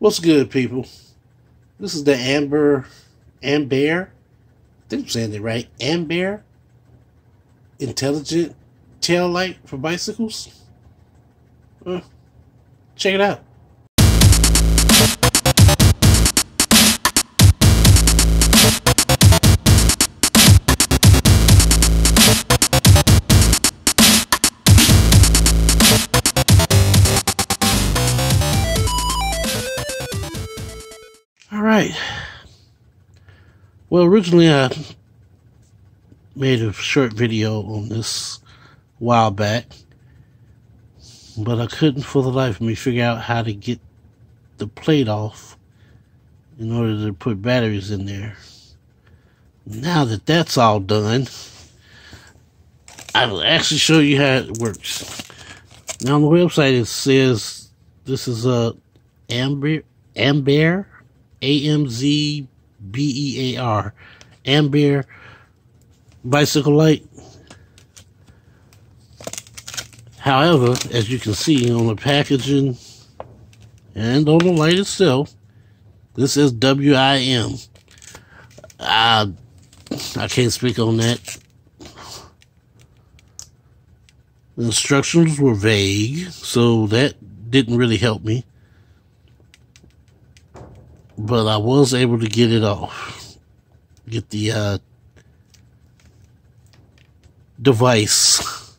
What's good, people? This is the Amber, Amber, I think I'm saying it right, Amber Intelligent Tail Light for bicycles. Uh, check it out. Right. Well, originally I made a short video on this while back, but I couldn't for the life of me figure out how to get the plate off in order to put batteries in there. Now that that's all done, I will actually show you how it works. Now on the website it says this is a Amber Amber a M Z B E A R. Amber bicycle light. However, as you can see on the packaging and on the light itself, this is WIM. I, I can't speak on that. The instructions were vague, so that didn't really help me but I was able to get it off. Get the uh, device.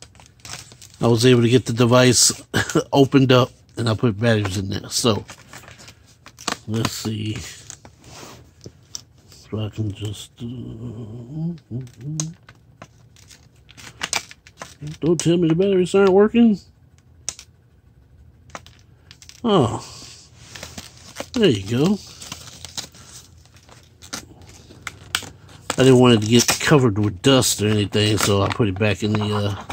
I was able to get the device opened up and I put batteries in there. So, let's see So I can just. Uh, don't tell me the batteries aren't working. Oh, there you go. I didn't want it to get covered with dust or anything, so I put it back in the uh,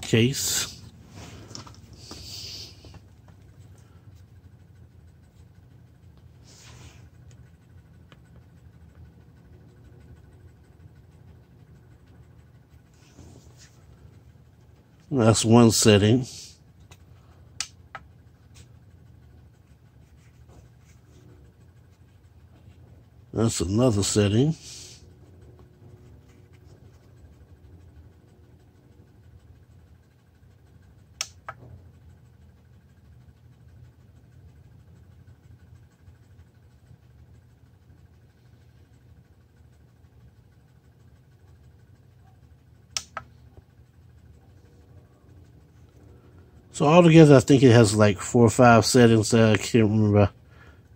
case. That's one setting. That's another setting. So altogether, I think it has like four or five settings. I can't remember.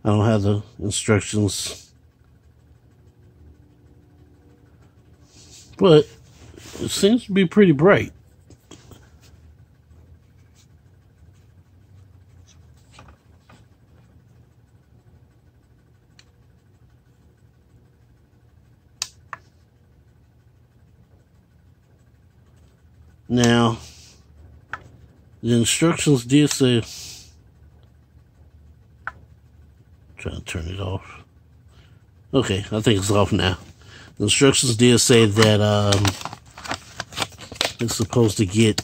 I don't have the instructions. But it seems to be pretty bright. Now, the instructions did say, trying to turn it off. Okay, I think it's off now. The instructions did say that um, it's supposed to get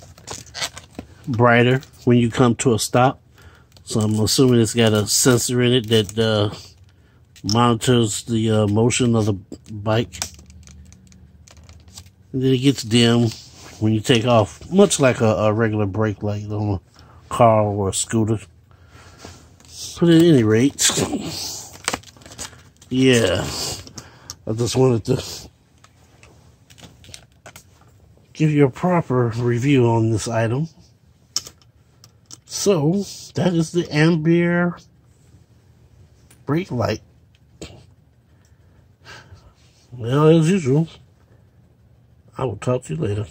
brighter when you come to a stop. So I'm assuming it's got a sensor in it that uh, monitors the uh, motion of the bike. And then it gets dim when you take off, much like a, a regular brake light on a car or a scooter. But at any rate, yeah, I just wanted to give you a proper review on this item. So, that is the Amber brake light. Well, as usual, I will talk to you later.